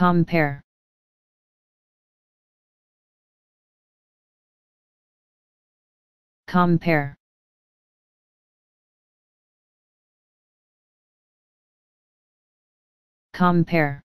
Compare. Compare. Compare.